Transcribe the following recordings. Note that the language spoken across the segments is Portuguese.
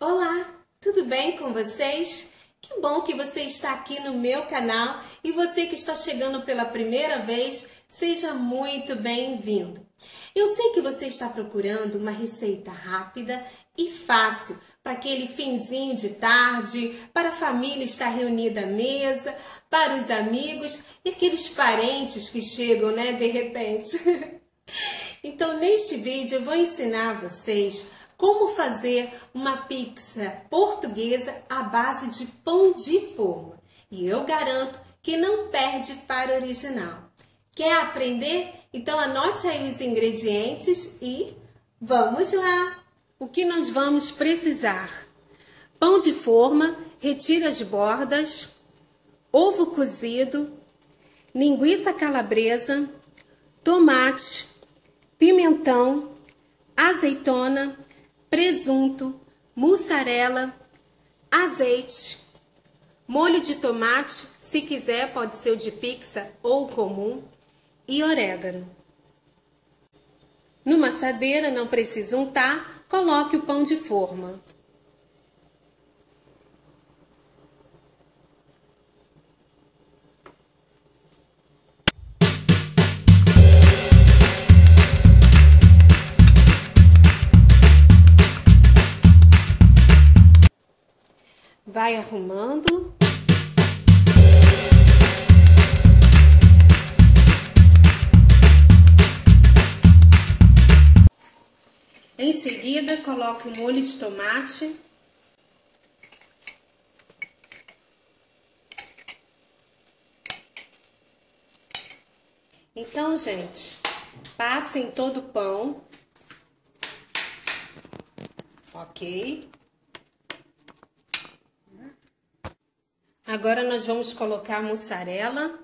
Olá, tudo bem com vocês? Que bom que você está aqui no meu canal e você que está chegando pela primeira vez, seja muito bem-vindo. Eu sei que você está procurando uma receita rápida e fácil para aquele finzinho de tarde, para a família estar reunida à mesa, para os amigos e aqueles parentes que chegam, né, de repente. Então, neste vídeo eu vou ensinar vocês como fazer uma pizza portuguesa à base de pão de forma. E eu garanto que não perde para o original. Quer aprender? Então anote aí os ingredientes e vamos lá! O que nós vamos precisar? Pão de forma, retira as bordas, ovo cozido, linguiça calabresa, tomate, pimentão, azeitona, presunto, mussarela, azeite, molho de tomate, se quiser pode ser o de pizza ou comum, e orégano. Numa assadeira, não precisa untar, coloque o pão de forma. Vai arrumando. Em seguida, coloque o molho de tomate. Então, gente, passem todo o pão. Ok? Agora nós vamos colocar a mussarela.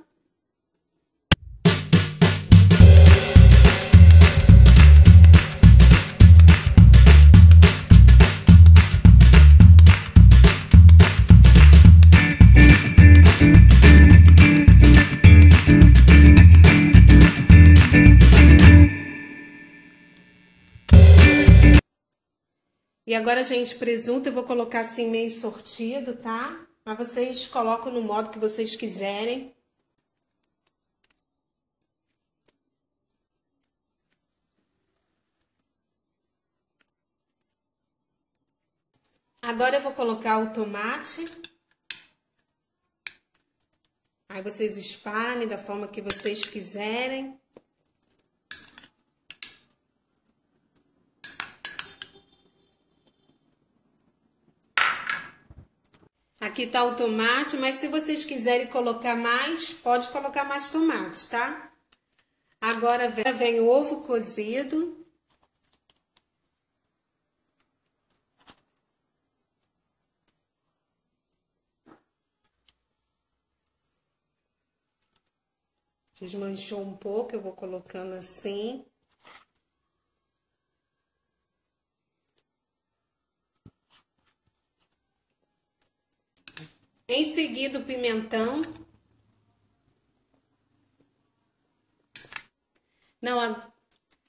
E agora, gente, presunto eu vou colocar assim meio sortido, tá? Mas vocês colocam no modo que vocês quiserem. Agora eu vou colocar o tomate. Aí vocês espalhem da forma que vocês quiserem. Aqui tá o tomate, mas se vocês quiserem colocar mais, pode colocar mais tomate, tá? Agora vem o ovo cozido. Desmanchou um pouco, eu vou colocando assim. Em seguida, o pimentão. Não,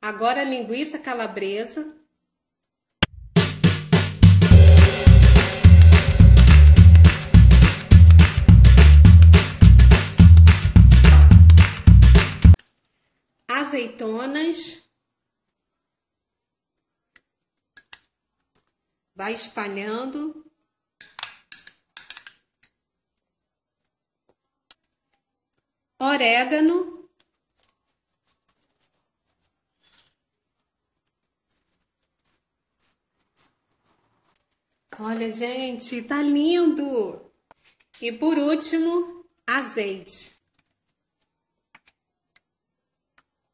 agora a linguiça calabresa. Azeitonas. Vai espalhando. Orégano, Olha, gente, tá lindo! E por último, azeite.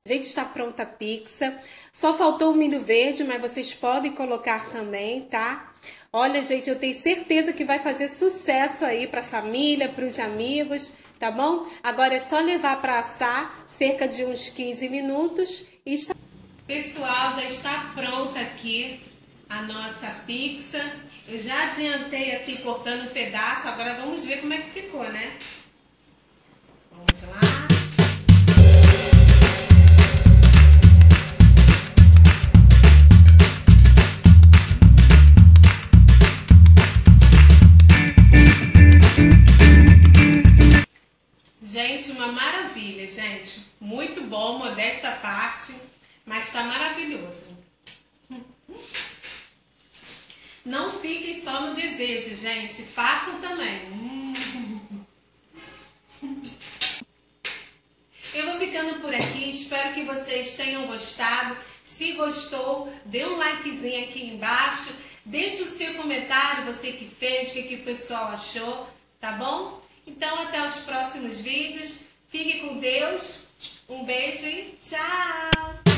Gente, está pronta a pizza. Só faltou o milho verde, mas vocês podem colocar também, tá? Olha, gente, eu tenho certeza que vai fazer sucesso aí para a família, para os amigos tá bom? Agora é só levar para assar cerca de uns 15 minutos e está... Pessoal, já está pronta aqui a nossa pizza. Eu já adiantei assim cortando um pedaço, agora vamos ver como é que ficou, né? Vamos lá. Parte, mas tá maravilhoso. Não fiquem só no desejo, gente. Façam também. Eu vou ficando por aqui. Espero que vocês tenham gostado. Se gostou, dê um likezinho aqui embaixo. Deixe o seu comentário, você que fez, o que, que o pessoal achou, tá bom? Então, até os próximos vídeos. Fique com Deus. Um beijo e tchau!